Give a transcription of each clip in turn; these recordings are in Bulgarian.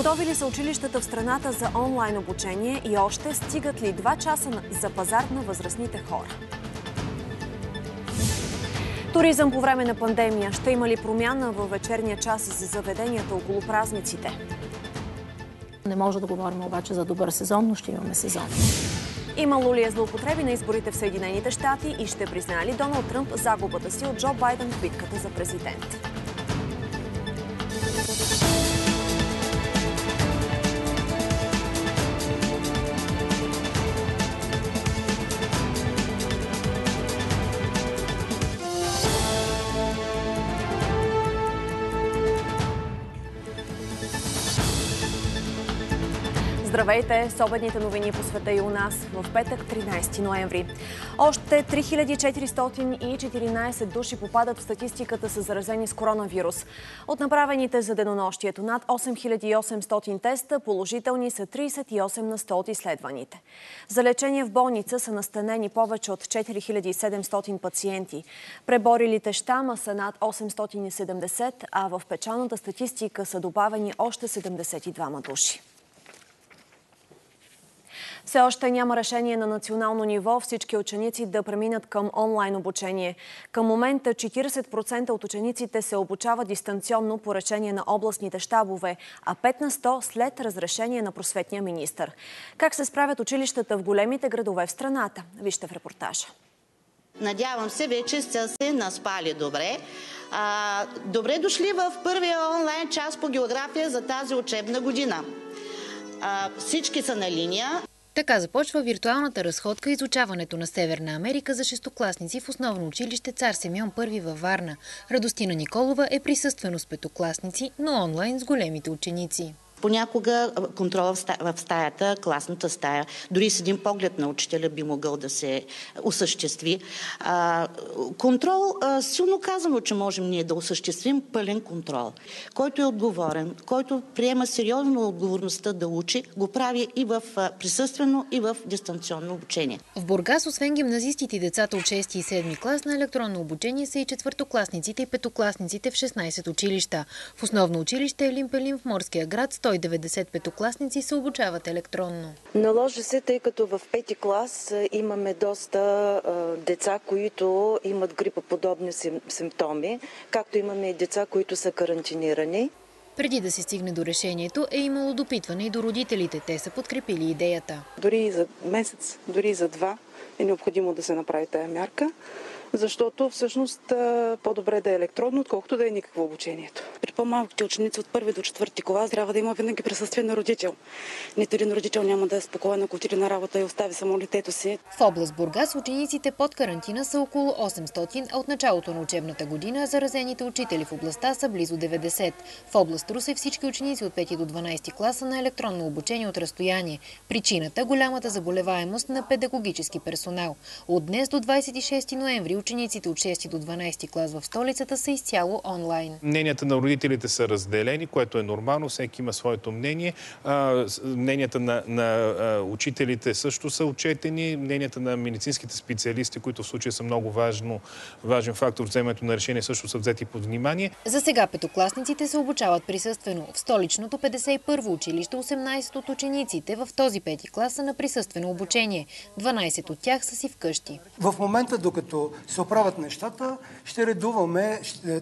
Готови ли са училищата в страната за онлайн обучение и още стигат ли 2 часа за пазар на възрастните хора? Туризъм по време на пандемия. Ще има ли промяна във вечерния час за заведенията около празниците? Не може да говорим обаче за добър сезон, но ще имаме сезон. Имало ли е злоупотреби на изборите в Съединените щати и ще признае ли Доналд Тръмп загубата си от Джо Байден в битката за президент? Здравейте с обедните новини по света и у нас в петък 13 ноември. Още 3414 души попадат в статистиката с заразени с коронавирус. От направените за денонощието над 8800 теста положителни са 38 на 100 от изследваните. За лечение в болница са настанени повече от 4700 пациенти. Преборилите щама са над 870, а в печалната статистика са добавени още 72 души. Все още няма решение на национално ниво всички ученици да преминат към онлайн обучение. Към момента 40% от учениците се обучават дистанционно по решение на областните щабове, а 5 на 100 след разрешение на просветния министр. Как се справят училищата в големите градове в страната? Вижте в репортажа. Надявам се, вече сте се наспали добре. А, добре дошли в първия онлайн час по география за тази учебна година. А, всички са на линия. Така започва виртуалната разходка и изучаването на Северна Америка за шестокласници в основно училище Цар Семьон I във Варна. Радостина Николова е присъствено с петокласници, но онлайн с големите ученици. Понякога контрола в стаята, класната стая, дори с един поглед на учителя би могъл да се осъществи. Контрол, силно казано, че можем ние да осъществим пълен контрол. Който е отговорен, който приема сериозно отговорността да учи, го прави и в присъствено, и в дистанционно обучение. В Бургас, освен гимназистите и децата от 6 и 7 клас на електронно обучение са и четвъртокласниците и петокласниците в 16 училища. В основно училище Елин Пелин в Морския град 190 петокласници се обучават електронно. Наложи се, тъй като в пети клас имаме доста деца, които имат грипоподобни симптоми, както имаме и деца, които са карантинирани. Преди да се стигне до решението, е имало допитване и до родителите. Те са подкрепили идеята. Дори и за месец, дори и за два е необходимо да се направи тая мярка защото всъщност по-добре да е електронно, отколкото да е никакво обучението. При по-малките ученици от първи до четвърти клас трябва да има винаги присъствие на родител. Нито един родител няма да е спокоен, ако отиде на работа и остави само детето си. В област Бургас учениците под карантина са около 800, а от началото на учебната година заразените учители в областта са близо 90. В област Русе всички ученици от 5 до 12 класа на електронно обучение от разстояние. Причината – голямата заболеваемост на педагогически персонал. От днес до 26 ноември учениците от 6 до 12 клас в столицата са изцяло онлайн. Мненията на родителите са разделени, което е нормално. Всеки има своето мнение. мненията на, на учителите също са отчетени. Мненията на медицинските специалисти, които в случая са много важно, важен фактор в вземането на решение, също са взети под внимание. За сега петокласниците се обучават присъствено. В столичното 51-во училище 18 от учениците в този пети клас са на присъствено обучение. 12 от тях са си вкъщи. В момента, докато се оправят нещата, ще редуваме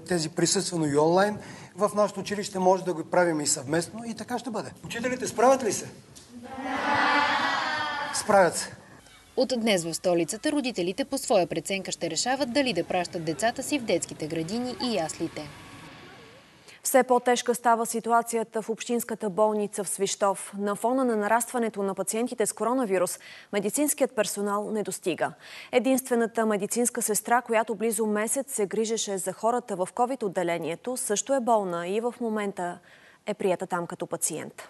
тези присъствено и онлайн. В нашото училище може да го правим и съвместно и така ще бъде. Учителите справят ли се? Да! Справят се. От днес в столицата родителите по своя преценка ще решават дали да пращат децата си в детските градини и яслите. Все по-тежка става ситуацията в Общинската болница в Свищов. На фона на нарастването на пациентите с коронавирус, медицинският персонал не достига. Единствената медицинска сестра, която близо месец се грижеше за хората в COVID-отделението, също е болна и в момента е прията там като пациент.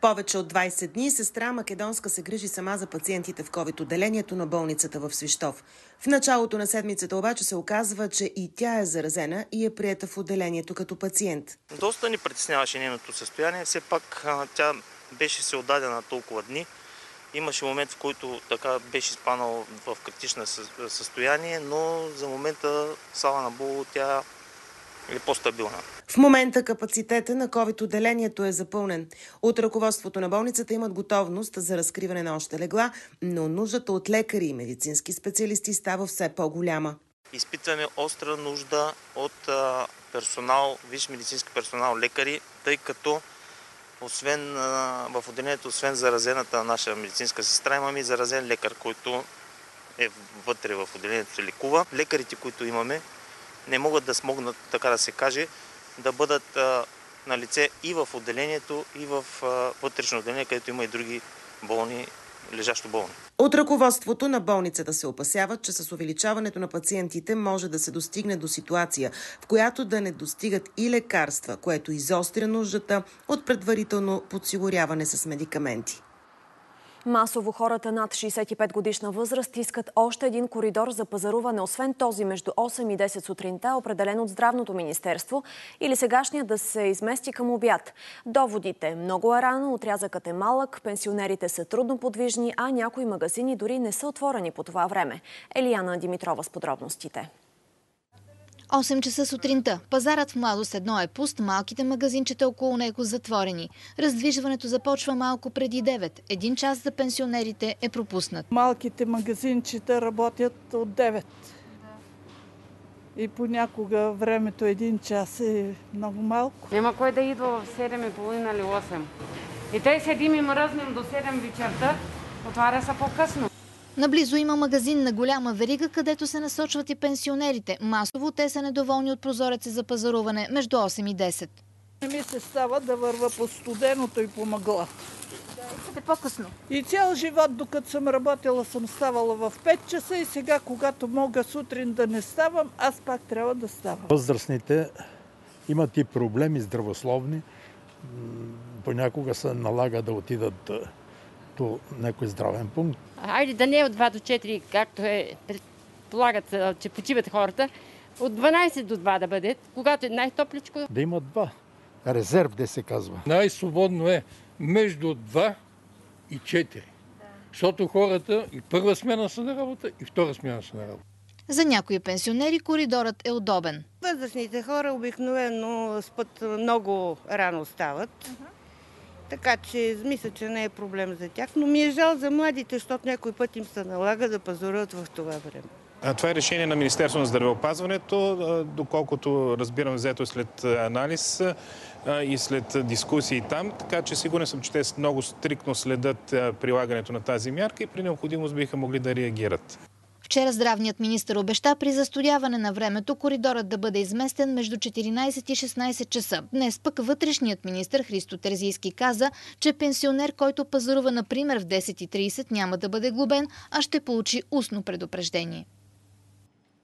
Повече от 20 дни сестра Македонска се грижи сама за пациентите в COVID-отделението на болницата в Свищов. В началото на седмицата обаче се оказва, че и тя е заразена и е приета в отделението като пациент. Доста ни притесняваше нейното състояние. Все пак тя беше се отдадена толкова дни. Имаше момент, в който така беше спанал в критично състояние, но за момента, слава на Богу, тя или по-стабилна. В момента капацитета на COVID-отделението е запълнен. От ръководството на болницата имат готовност за разкриване на още легла, но нуждата от лекари и медицински специалисти става все по-голяма. Изпитваме остра нужда от персонал, виж медицински персонал, лекари, тъй като освен в отделението, освен заразената наша медицинска сестра, имаме и заразен лекар, който е вътре в отделението се лекува. Лекарите, които имаме, не могат да смогнат, така да се каже, да бъдат на лице и в отделението, и в вътрешно отделение, където има и други болни, лежащо болни. От ръководството на болницата се опасяват, че с увеличаването на пациентите може да се достигне до ситуация, в която да не достигат и лекарства, което изостря нуждата от предварително подсигуряване с медикаменти. Масово хората над 65 годишна възраст искат още един коридор за пазаруване, освен този между 8 и 10 сутринта, определен от Здравното министерство, или сегашния да се измести към обяд. Доводите много е рано, отрязъкът е малък, пенсионерите са трудно подвижни, а някои магазини дори не са отворени по това време. Елияна Димитрова с подробностите. 8 часа сутринта. Пазарът в Младост едно е пуст, малките магазинчета около него затворени. Раздвижването започва малко преди 9. Един час за пенсионерите е пропуснат. Малките магазинчета работят от 9. И понякога времето един час е много малко. Няма кой да идва в 7.30 или 8. И те седим и мръзнем до 7 вечерта, отваря се по-късно. Наблизо има магазин на голяма верига, където се насочват и пенсионерите. Масово те са недоволни от прозореца за пазаруване между 8 и 10. Не ми се става да върва по студеното и по мъглата. Да, по-късно. И цял живот, докато съм работила, съм ставала в 5 часа и сега, когато мога сутрин да не ставам, аз пак трябва да ставам. Възрастните имат и проблеми здравословни. Понякога се налага да отидат до някой здравен пункт. Айде да не е от 2 до 4, както е, предполагат, че почиват хората. От 12 до 2 да бъде, когато е най-топличко. Да има два. Резерв, де се казва. Най-свободно е между 2 и 4. Да. Защото хората и първа смяна са на работа, и втора смяна са на работа. За някои пенсионери коридорът е удобен. Възрастните хора обикновено спът много рано стават. Uh-huh. Така че мисля, че не е проблем за тях. Но ми е жал за младите, защото някой път им се налага да пазаруват в това време. Това е решение на Министерство на здравеопазването, доколкото разбирам взето след анализ и след дискусии там, така че сигурен съм, че те много стрикно следят прилагането на тази мярка и при необходимост биха могли да реагират. Вчера здравният министр обеща при застудяване на времето коридорът да бъде изместен между 14 и 16 часа. Днес пък вътрешният министр Христо Терзийски каза, че пенсионер, който пазарува например в 10.30 няма да бъде глобен, а ще получи устно предупреждение.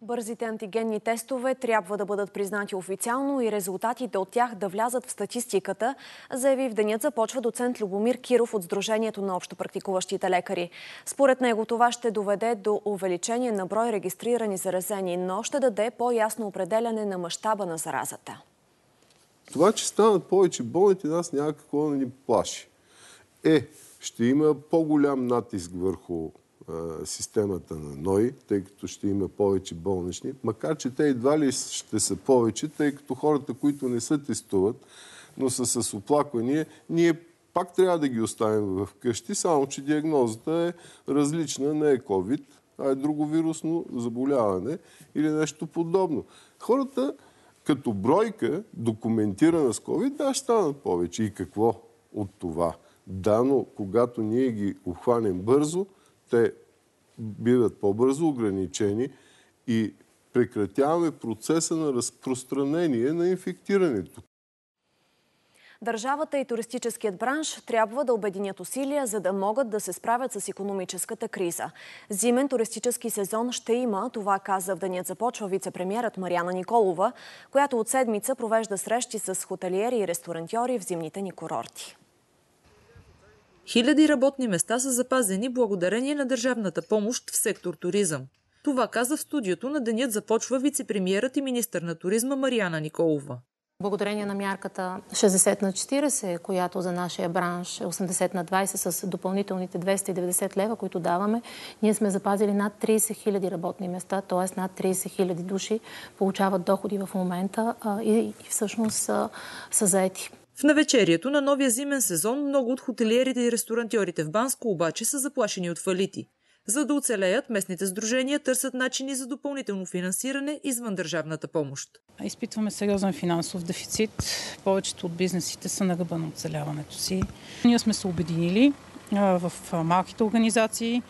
Бързите антигенни тестове трябва да бъдат признати официално и резултатите от тях да влязат в статистиката, заяви в денят започва доцент Любомир Киров от Сдружението на общопрактикуващите лекари. Според него това ще доведе до увеличение на брой регистрирани заразени, но ще даде по-ясно определяне на мащаба на заразата. Това, че станат повече болните, нас няма какво да ни плаши. Е, ще има по-голям натиск върху системата на НОИ, тъй като ще има повече болнични, макар че те едва ли ще са повече, тъй като хората, които не се тестуват, но са с оплаквания, ние пак трябва да ги оставим в къщи, само че диагнозата е различна, не е COVID, а е друго вирусно заболяване или нещо подобно. Хората като бройка, документирана с COVID, да, ще станат повече. И какво от това? Да, но когато ние ги обхванем бързо, те биват по-бързо ограничени и прекратяваме процеса на разпространение на инфектирането. Държавата и туристическият бранш трябва да обединят усилия, за да могат да се справят с економическата криза. Зимен туристически сезон ще има, това каза в денят започва вице-премьерът Марияна Николова, която от седмица провежда срещи с хотелиери и ресторантьори в зимните ни курорти. Хиляди работни места са запазени благодарение на държавната помощ в сектор туризъм. Това каза в студиото на денят започва вице-премьерът и министър на туризма Марияна Николова. Благодарение на мярката 60 на 40, която за нашия бранш е 80 на 20 с допълнителните 290 лева, които даваме, ние сме запазили над 30 000 работни места, т.е. над 30 000 души получават доходи в момента и всъщност са, са заети. В навечерието на новия зимен сезон много от хотелиерите и ресторантьорите в Банско обаче са заплашени от фалити. За да оцелеят, местните сдружения търсят начини за допълнително финансиране извън държавната помощ. Изпитваме сериозен финансов дефицит. Повечето от бизнесите са на ръба на оцеляването си. Ние сме се обединили в малките организации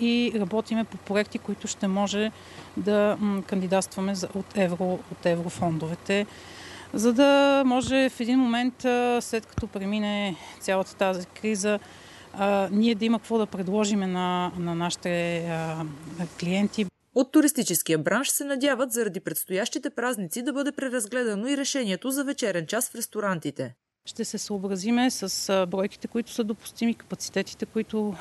и работиме по проекти, които ще може да кандидатстваме от, евро, от еврофондовете за да може в един момент, след като премине цялата тази криза, ние да има какво да предложим на, на нашите клиенти. От туристическия бранш се надяват заради предстоящите празници да бъде преразгледано и решението за вечерен час в ресторантите. Ще се съобразиме с бройките, които са допустими, капацитетите, които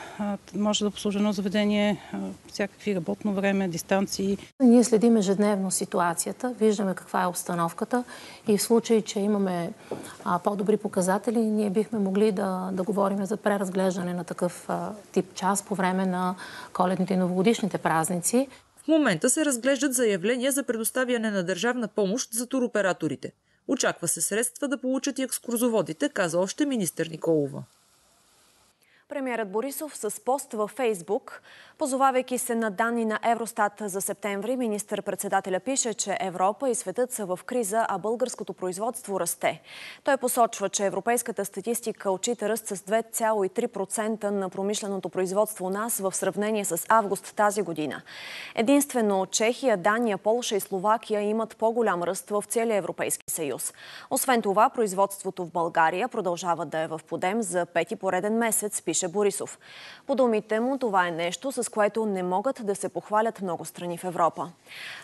може да послужи едно заведение, всякакви работно време, дистанции. Ние следим ежедневно ситуацията, виждаме каква е обстановката и в случай, че имаме по-добри показатели, ние бихме могли да, да говорим за преразглеждане на такъв тип час по време на коледните и новогодишните празници. В момента се разглеждат заявления за предоставяне на държавна помощ за туроператорите. Очаква се средства да получат и екскурзоводите, каза още министър Николова. Премьерът Борисов с пост във Фейсбук, позовавайки се на данни на Евростат за септември, министър-председателя пише, че Европа и светът са в криза, а българското производство расте. Той посочва, че европейската статистика отчита ръст с 2,3% на промишленото производство у нас в сравнение с август тази година. Единствено Чехия, Дания, Полша и Словакия имат по-голям ръст в целия Европейски съюз. Освен това, производството в България продължава да е в подем за пети пореден месец, пише Борисов. По думите му, това е нещо, с което не могат да се похвалят много страни в Европа.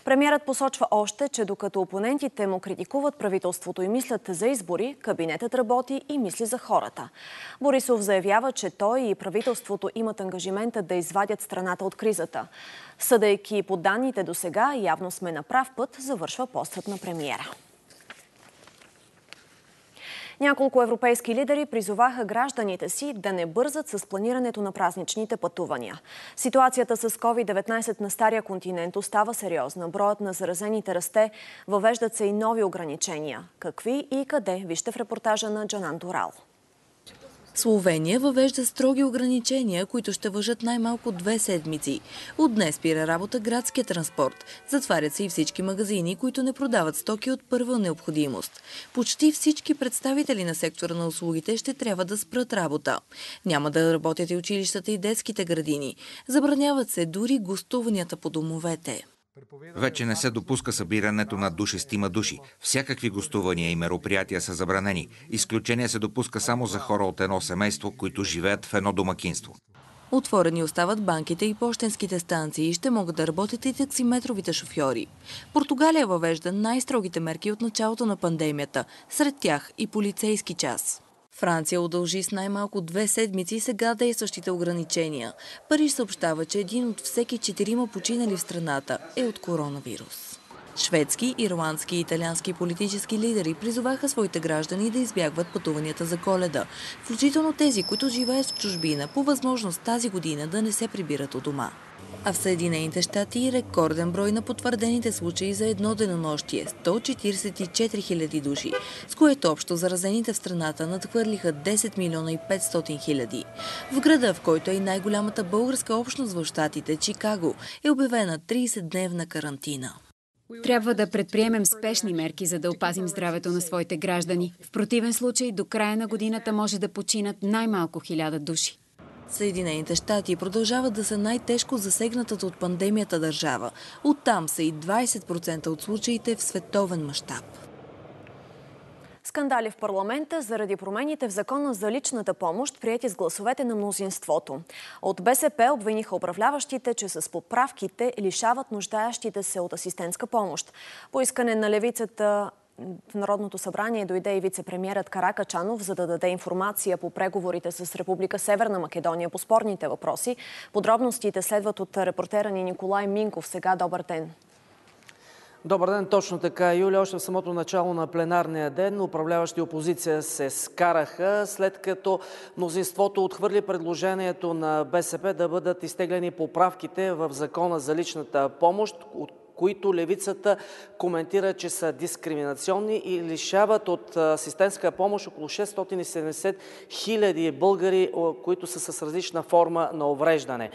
Премьерът посочва още, че докато опонентите му критикуват правителството и мислят за избори, кабинетът работи и мисли за хората. Борисов заявява, че той и правителството имат ангажимента да извадят страната от кризата. Съдейки по данните до сега, явно сме на прав път, завършва постът на премиера. Няколко европейски лидери призоваха гражданите си да не бързат с планирането на празничните пътувания. Ситуацията с COVID-19 на Стария континент остава сериозна. Броят на заразените расте, въвеждат се и нови ограничения. Какви и къде? Вижте в репортажа на Джанан Дорал. Словения въвежда строги ограничения, които ще въжат най-малко две седмици. От днес спира работа градския транспорт. Затварят се и всички магазини, които не продават стоки от първа необходимост. Почти всички представители на сектора на услугите ще трябва да спрат работа. Няма да работят и училищата и детските градини. Забраняват се дори гостуванията по домовете. Вече не се допуска събирането на до шестима души. Всякакви гостувания и мероприятия са забранени. Изключение се допуска само за хора от едно семейство, които живеят в едно домакинство. Отворени остават банките и почтенските станции и ще могат да работят и таксиметровите шофьори. Португалия въвежда най-строгите мерки от началото на пандемията, сред тях и полицейски час. Франция удължи с най-малко две седмици сега действащите ограничения. Париж съобщава, че един от всеки четирима починали в страната е от коронавирус. Шведски, ирландски и италиански политически лидери призоваха своите граждани да избягват пътуванията за коледа, включително тези, които живеят в чужбина, по възможност тази година да не се прибират от дома. А в Съединените щати рекорден брой на потвърдените случаи за едно денонощие – 144 000 души, с което общо заразените в страната надхвърлиха 10 милиона и 500 хиляди. В града, в който е и най-голямата българска общност в щатите, Чикаго, е обявена 30-дневна карантина. Трябва да предприемем спешни мерки, за да опазим здравето на своите граждани. В противен случай до края на годината може да починат най-малко хиляда души. Съединените щати продължават да са най-тежко засегнатата от пандемията държава. Оттам са и 20% от случаите в световен мащаб. Скандали в парламента заради промените в закона за личната помощ, прияти с гласовете на мнозинството. От БСП обвиниха управляващите, че с поправките лишават нуждаещите се от асистентска помощ. По искане на левицата в Народното събрание дойде и вице-премьерът Каракачанов, за да даде информация по преговорите с Република Северна Македония по спорните въпроси. Подробностите следват от репортера ни Николай Минков. Сега добър ден. Добър ден, точно така, Юля. Още в самото начало на пленарния ден управляващи опозиция се скараха, след като мнозинството отхвърли предложението на БСП да бъдат изтеглени поправките в закона за личната помощ, от които левицата коментира, че са дискриминационни и лишават от асистентска помощ около 670 хиляди българи, които са с различна форма на увреждане.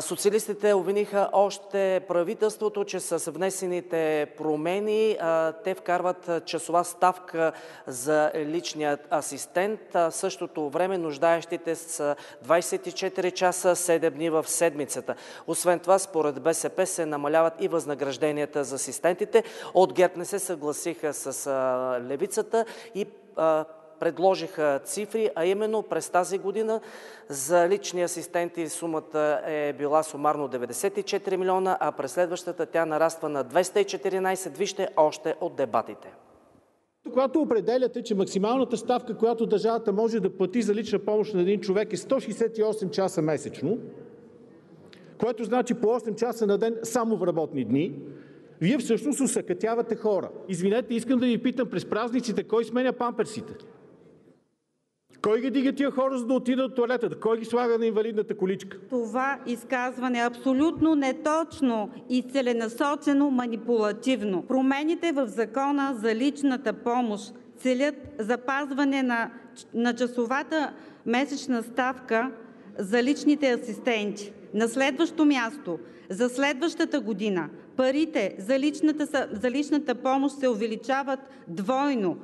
Социалистите обвиниха още правителството, че с внесените промени те вкарват часова ставка за личният асистент. В същото време нуждаещите с 24 часа 7 дни в седмицата. Освен това, според БСП се намаляват и възнагражденията за асистентите. От ГЕРБ не се съгласиха с левицата и предложиха цифри, а именно през тази година за лични асистенти сумата е била сумарно 94 милиона, а през следващата тя нараства на 214. Вижте още от дебатите. Когато определяте, че максималната ставка, която държавата може да плати за лична помощ на един човек е 168 часа месечно, което значи по 8 часа на ден само в работни дни, вие всъщност усъкътявате хора. Извинете, искам да ви питам през празниците кой сменя памперсите? Кой ги дига тия хора, за да отидат от туалетата? Кой ги слага на инвалидната количка? Това изказване е абсолютно неточно и целенасочено манипулативно. Промените в Закона за личната помощ целят запазване на, на часовата месечна ставка за личните асистенти. На следващо място, за следващата година парите за личната, за личната помощ се увеличават двойно.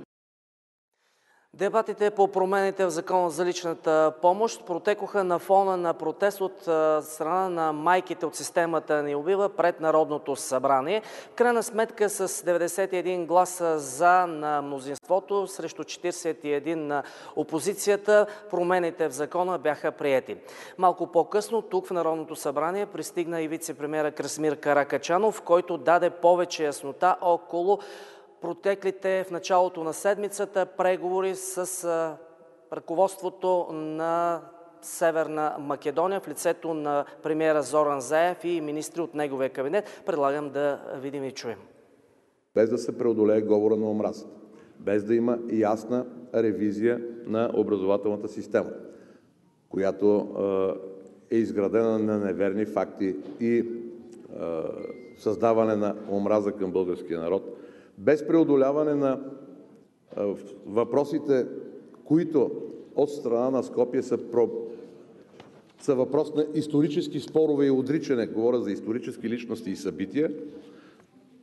Дебатите по промените в Закона за личната помощ протекоха на фона на протест от страна на майките от системата ни убива пред Народното събрание. Крайна сметка с 91 гласа за на мнозинството срещу 41 на опозицията промените в закона бяха приети. Малко по-късно тук в Народното събрание пристигна и вице-премьера Красмир Каракачанов, който даде повече яснота около протеклите в началото на седмицата преговори с ръководството на Северна Македония в лицето на премиера Зоран Заев и министри от неговия кабинет. Предлагам да видим и чуем. Без да се преодолее говора на омразата, без да има ясна ревизия на образователната система, която е изградена на неверни факти и създаване на омраза към българския народ, без преодоляване на въпросите, които от страна на Скопие са, про... са въпрос на исторически спорове и отричане, говоря за исторически личности и събития,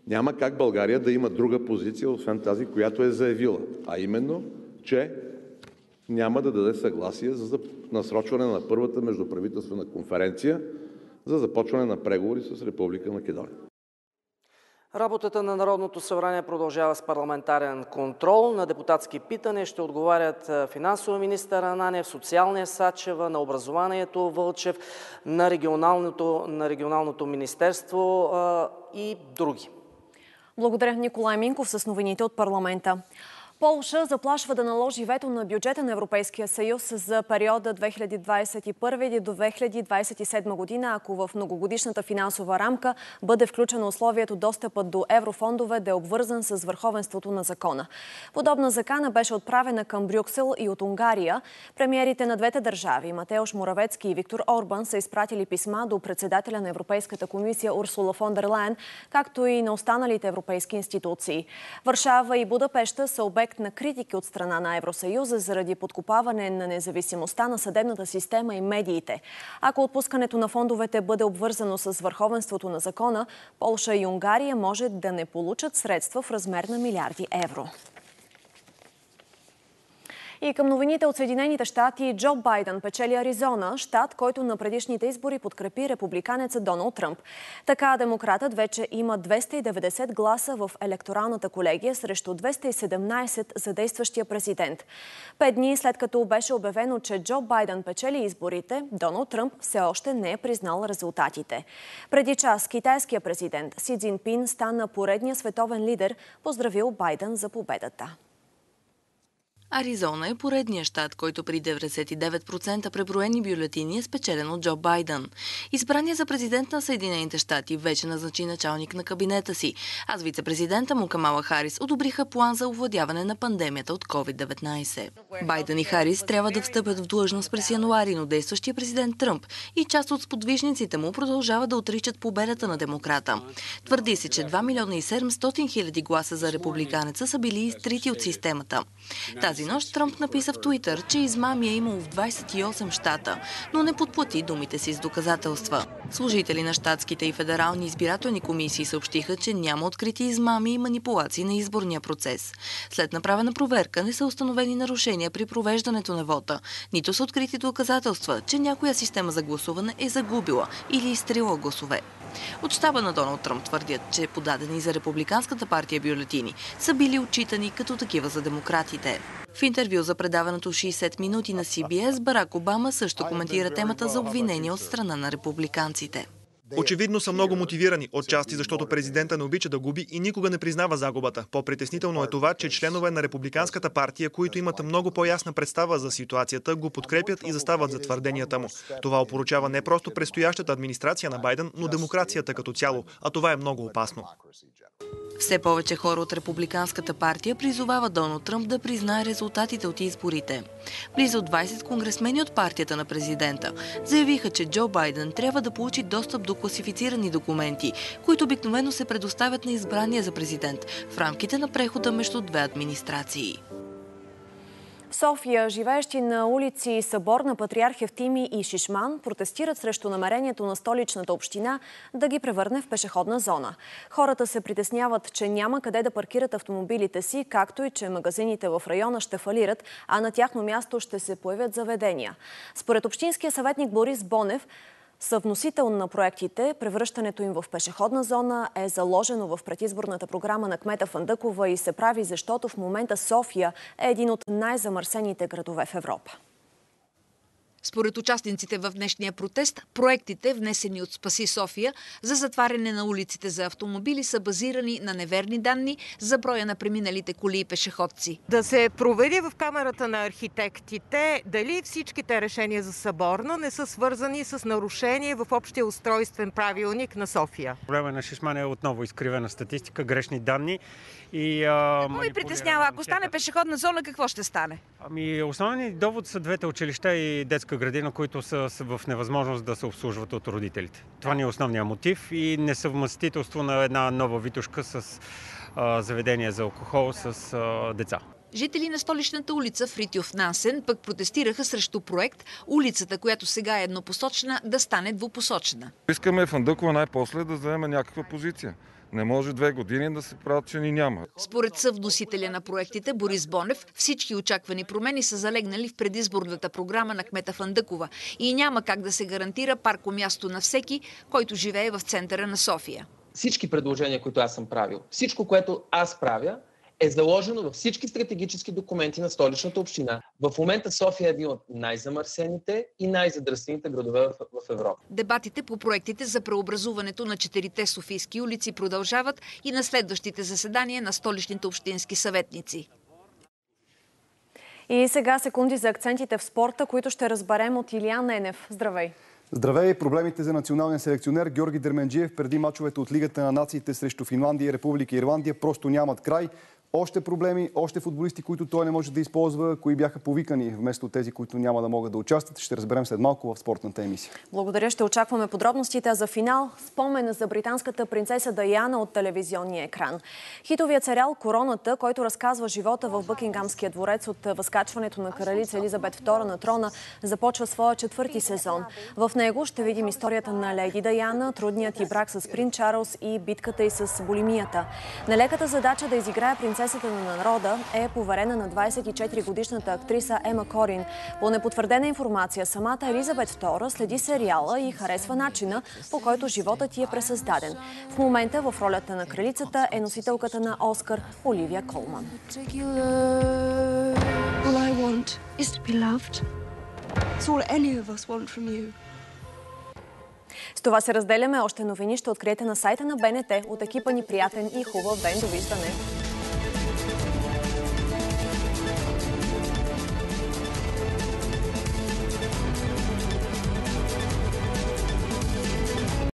няма как България да има друга позиция, освен тази, която е заявила, а именно, че няма да даде съгласие за насрочване на първата междуправителствена конференция за започване на преговори с Република Македония. Работата на Народното събрание продължава с парламентарен контрол. На депутатски питане ще отговарят финансова министър Ананев, социалния Сачева, на образованието Вълчев, на регионалното, на регионалното министерство и други. Благодаря Николай Минков с новините от парламента. Полша заплашва да наложи вето на бюджета на Европейския съюз за периода 2021 до 2027 година, ако в многогодишната финансова рамка бъде включено условието достъпът до еврофондове да е обвързан с върховенството на закона. Подобна закана беше отправена към Брюксел и от Унгария. Премиерите на двете държави, Матеош Моравецки и Виктор Орбан, са изпратили писма до председателя на Европейската комисия Урсула фон дер Лайен, както и на останалите европейски институции. Варшава и Будапешта са обект обект на критики от страна на Евросъюза заради подкопаване на независимостта на съдебната система и медиите. Ако отпускането на фондовете бъде обвързано с върховенството на закона, Полша и Унгария може да не получат средства в размер на милиарди евро. И към новините от Съединените щати Джо Байден печели Аризона, щат, който на предишните избори подкрепи републиканеца Доналд Тръмп. Така демократът вече има 290 гласа в електоралната колегия срещу 217 за действащия президент. Пет дни след като беше обявено, че Джо Байден печели изборите, Доналд Тръмп все още не е признал резултатите. Преди час китайския президент Си Цзинпин стана поредния световен лидер, поздравил Байден за победата. Аризона е поредният щат, който при 99% преброени бюлетини е спечелен от Джо Байден. Избраният за президент на Съединените щати вече назначи началник на кабинета си, а с вице-президента му Камала Харис одобриха план за овладяване на пандемията от COVID-19. Байден и Харис трябва да встъпят в длъжност през януари, но действащия президент Тръмп и част от сподвижниците му продължават да отричат победата на демократа. Твърди се, че 2 милиона и 700 хиляди гласа за републиканеца са били изтрити от системата. Тази нощ Тръмп написа в Туитър, че измами е имал в 28 щата, но не подплати думите си с доказателства. Служители на щатските и федерални избирателни комисии съобщиха, че няма открити измами и манипулации на изборния процес. След направена проверка не са установени нарушения при провеждането на вота, нито са открити доказателства, че някоя система за гласуване е загубила или изтрила гласове. От щаба на Доналд Тръмп твърдят, че подадени за републиканската партия бюлетини са били отчитани като такива за демократите. В интервю за предаването 60 минути на CBS, Барак Обама също коментира темата за обвинения от страна на републиканците. Очевидно са много мотивирани, отчасти защото президента не обича да губи и никога не признава загубата. По-притеснително е това, че членове на Републиканската партия, които имат много по-ясна представа за ситуацията, го подкрепят и застават за твърденията му. Това опоручава не просто предстоящата администрация на Байден, но демокрацията като цяло, а това е много опасно. Все повече хора от Републиканската партия призовава Доналд Тръмп да признае резултатите от изборите. Близо 20 конгресмени от партията на президента заявиха, че Джо Байден трябва да получи достъп до класифицирани документи, които обикновено се предоставят на избрания за президент в рамките на прехода между две администрации. София, живеещи на улици Събор на Патриарх Евтими и Шишман протестират срещу намерението на столичната община да ги превърне в пешеходна зона. Хората се притесняват, че няма къде да паркират автомобилите си, както и че магазините в района ще фалират, а на тяхно място ще се появят заведения. Според общинския съветник Борис Бонев, Съвносител на проектите, превръщането им в пешеходна зона е заложено в предизборната програма на кмета Фандъкова и се прави, защото в момента София е един от най-замърсените градове в Европа. Според участниците в днешния протест, проектите, внесени от Спаси София за затваряне на улиците за автомобили, са базирани на неверни данни за броя на преминалите коли и пешеходци. Да се провери в камерата на архитектите дали всичките решения за съборно не са свързани с нарушение в общия устройствен правилник на София. Проблема на Шишман е отново изкривена статистика, грешни данни и а, Какво ви притеснява? Ако стане пешеходна зона, какво ще стане? Ами, основният довод са двете училища и детска градина, които са в невъзможност да се обслужват от родителите. Това ни е основният мотив и несъвместителство на една нова витушка с а, заведение за алкохол с а, деца. Жители на столичната улица Фритюф Нансен пък протестираха срещу проект улицата, която сега е еднопосочна, да стане двупосочна. Искаме Фандъкова най-после да вземе някаква позиция. Не може две години да се правят, че ни няма. Според съвносителя на проектите Борис Бонев, всички очаквани промени са залегнали в предизборната програма на кмета Фандъкова и няма как да се гарантира паркомясто на всеки, който живее в центъра на София. Всички предложения, които аз съм правил, всичко, което аз правя, е заложено във всички стратегически документи на столичната община. В момента София е един от най-замърсените и най-задръстените градове в, в Европа. Дебатите по проектите за преобразуването на четирите Софийски улици продължават и на следващите заседания на столичните общински съветници. И сега секунди за акцентите в спорта, които ще разберем от Илиян Енев. Здравей! Здравей! Проблемите за националния селекционер Георги Дерменджиев преди мачовете от Лигата на нациите срещу Финландия и Република Ирландия просто нямат край. Още проблеми, още футболисти, които той не може да използва, кои бяха повикани вместо тези, които няма да могат да участват. Ще разберем след малко в спортната емисия. Благодаря, ще очакваме подробностите. За финал спомен за британската принцеса Даяна от телевизионния екран. Хитовият сериал Короната, който разказва живота в Бъкингамския дворец от възкачването на кралица Елизабет II на трона, започва своя четвърти сезон. В него ще видим историята на леди Даяна, трудният и брак с принц Чарлз и битката и с болемията. Нелеката задача да изиграе принцеса принцесата на народа е поверена на 24-годишната актриса Ема Корин. По непотвърдена информация, самата Елизабет II следи сериала и харесва начина, по който животът ти е пресъздаден. В момента в ролята на кралицата е носителката на Оскар Оливия Колман. С това се разделяме. Още новини ще откриете на сайта на БНТ. От екипа ни приятен и хубав ден. Довиждане!